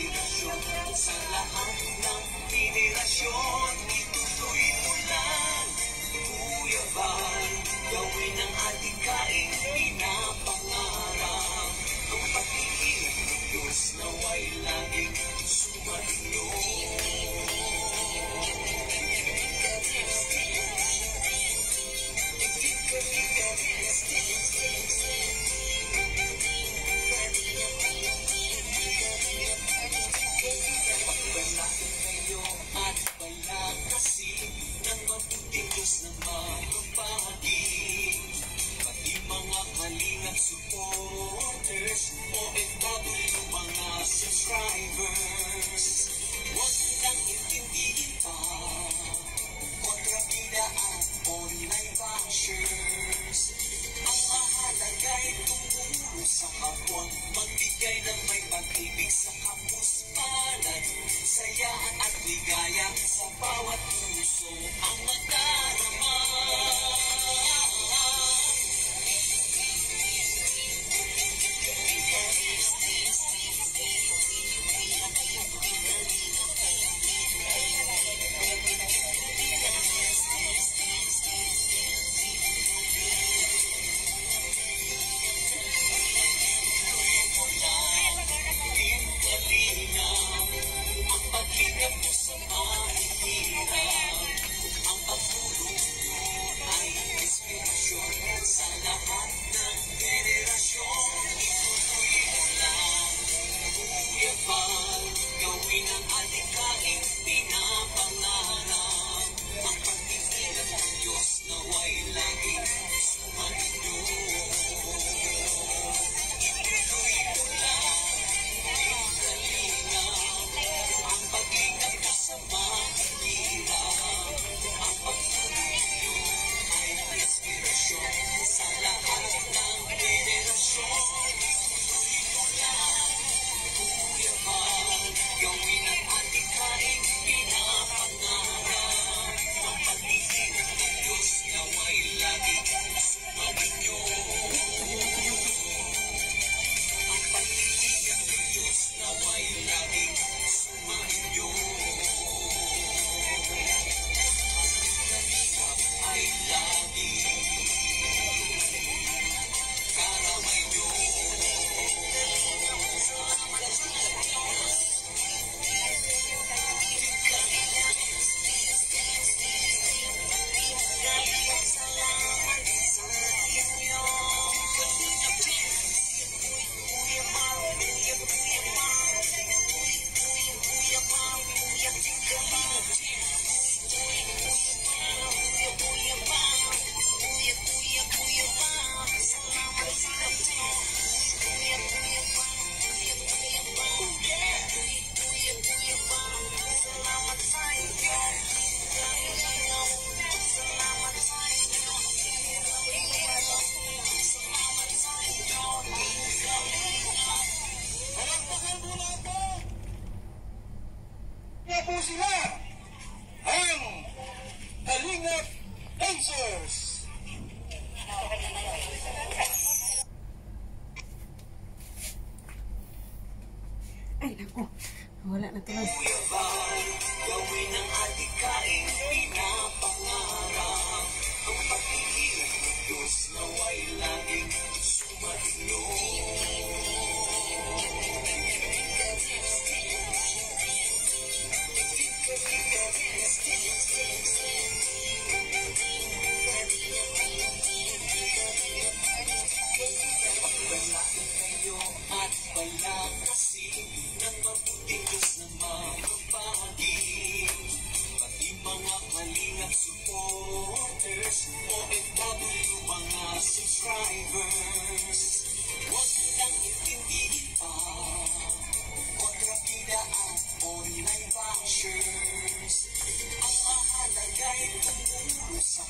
inspirasyon sa lahat ng generasyon. viewers, OFW, mga subscribers. Huwag nang intindihin pa, kontrabida at online bashers. Ang mahalaga ay tumulong sa kapwa, magbigay ng may pag-ibig sa kapus palad. Sayaan at ligaya sa bawat puso ang madarama. Ay, naku. Wala na tuloy. Gawin ang adikain, pinapangarap Ang paghihirap ng Diyos na way laging sumahinyo Ang mahalaga ay tumulo sa.